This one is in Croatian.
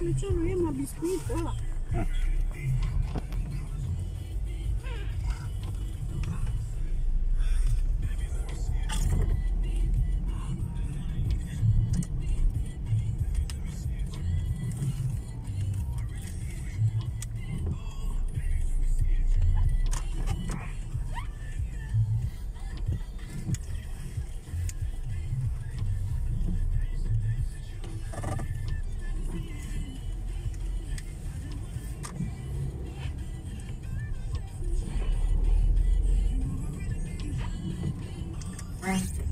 biscuit, c'è, non Right.